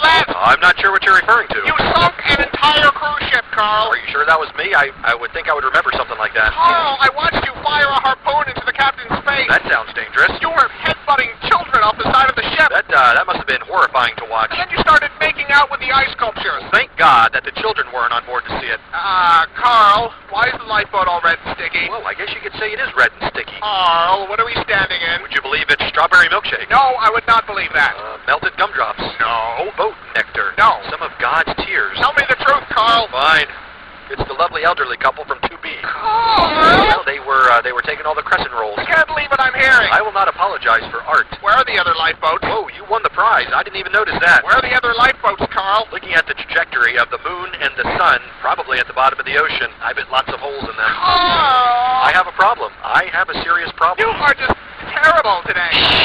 I'm not sure what you're referring to. You sunk an entire cruise ship, Carl. Are you sure that was me? I, I would think I would remember something like that. Carl, I watched you fire a harpoon into the captain's face. That sounds dangerous. You were headbutting children off the side of the ship. That, uh, that must have been horrifying to watch. And then you started making out with the ice sculptures. Thank God that the children weren't on board to see it. Ah, uh, Carl, why is the lifeboat all red and sticky? Well, I guess you could say it is red and sticky. Carl, what are we standing in? Would you believe it's strawberry milkshake? No, I would not believe that. Uh, melted gumdrops. No. It's the lovely elderly couple from 2B. Carl! Well, they were uh, they were taking all the crescent rolls. I can't believe what I'm hearing. I will not apologize for art. Where are the other lifeboats? Whoa, you won the prize. I didn't even notice that. Where are the other lifeboats, Carl? Looking at the trajectory of the moon and the sun, probably at the bottom of the ocean, I bet lots of holes in them. Carl! I have a problem. I have a serious problem. You are just terrible today.